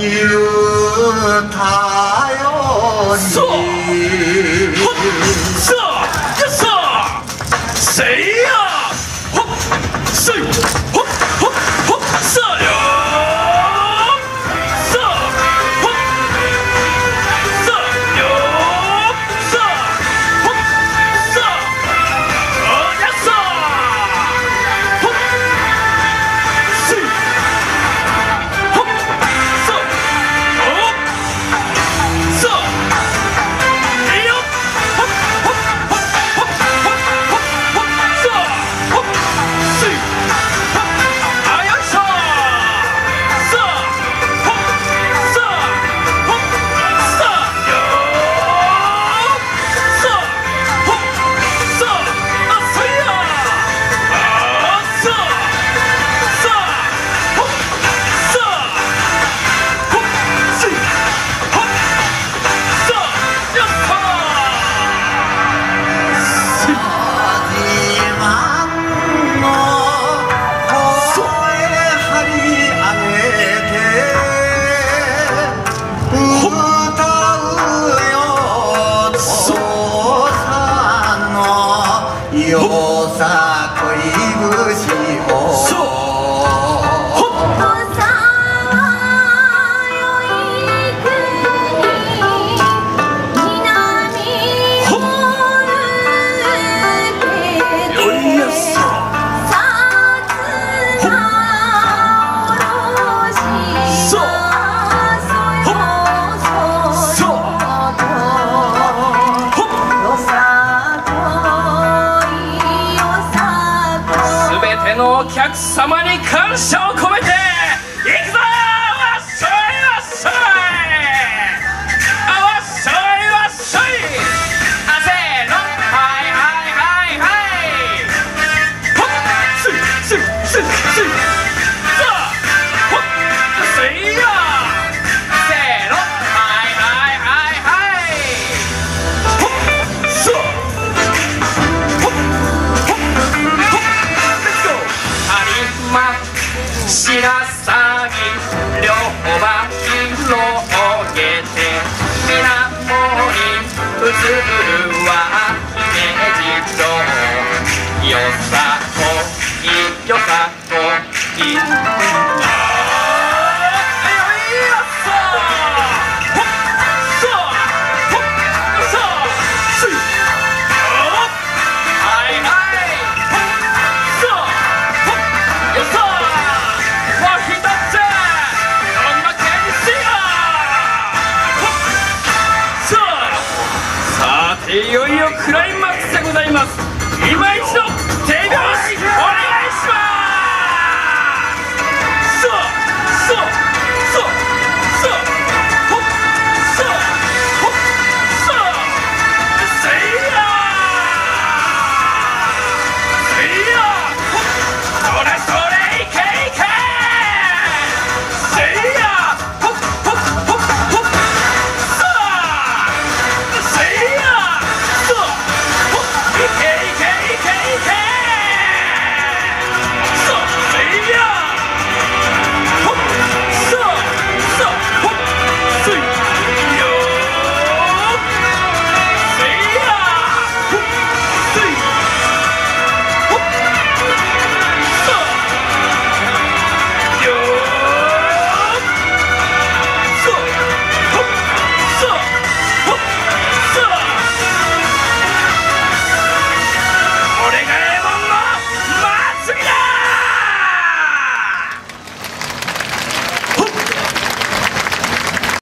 有太阳，你。のお客様に感謝を込めて river よいよクライマックスでございます。今一度